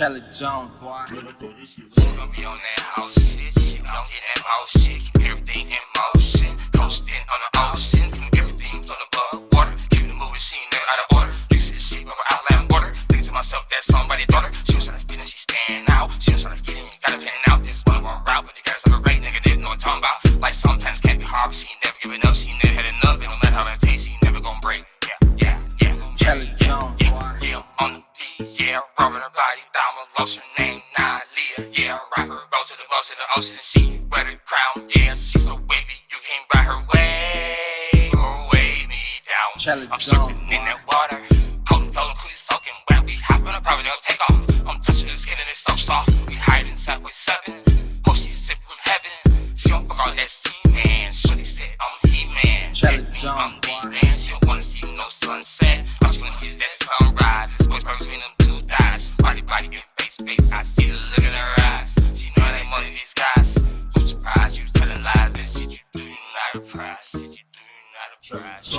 Charlie Jones, boy. She gon' be on that house shit. She gon' get that mouse shit. Yeah, rubbing her body down with lotion, name Nalia, yeah, rock her boat to the boat to the ocean, and she wear the crown, yeah, she's so wavy, you can't buy her way or weigh me down. Charlie I'm surfing in that water, cold and floating, cruising, soaking wet, we hop on a private jet, take off. I'm touching the skin and it's so soft, we hide inside with seven. Hope she's sick from heaven, she don't fuck all that seaman, shorty said I'm he-man. Charlie Let me, I'm boy. man, she don't wanna see no sunset. All she wanna see is that sunrise. It's what's between them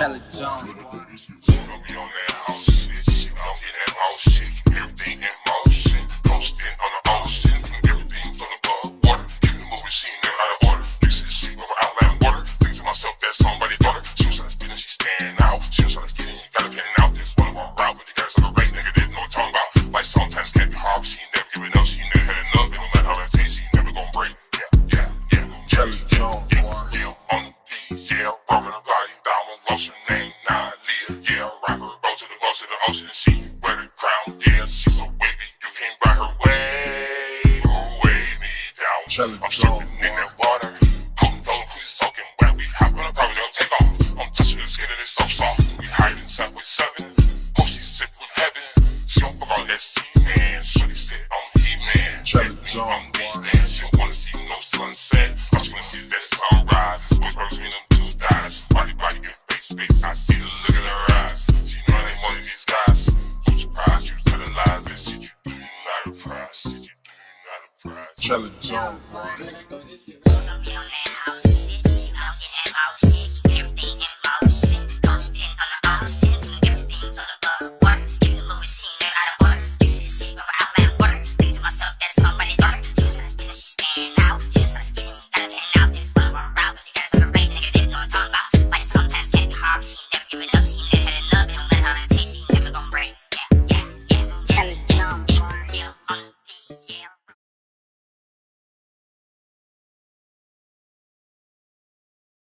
Charlie Jones. She gon' be on that house shit. She gon' get that house shit. Keep everything in motion. Coasting on the ocean. Keep everything the above water. Keep the moving, she ain't never out of order. Fix it, shit over outland water. Think to myself, that's somebody's daughter. She was trying to fit in, she stand out. She was trying to fit in, she got a pen out. This one of our route, but the guys on the right nigga didn't know what I'm talking about. Like sometimes can't be hard, she ain't never giving up. She ain't never had enough. It don't matter how that tastes, she ain't never gon' break. Yeah, yeah, yeah. Charlie Jones, Yeah, yeah, on the beat, yeah, and she wear the crown, yeah, she's so wavy, you can't buy her way, weigh me down. I'm surfing in that water, cold flow, cruising, soaking wet, we hop on a private jet, take off. I'm touching the skin and it's so soft, we hide inside with seven, oh, hope she's sick from heaven, she don't fuck all that seaman, shorty said I'm he-man, Charlie Let me, I'm boy. man, she don't wanna see no sunset. All she wanna see is that sunrise. It's them two thighs. Body, body, and face, face. I see the look be on that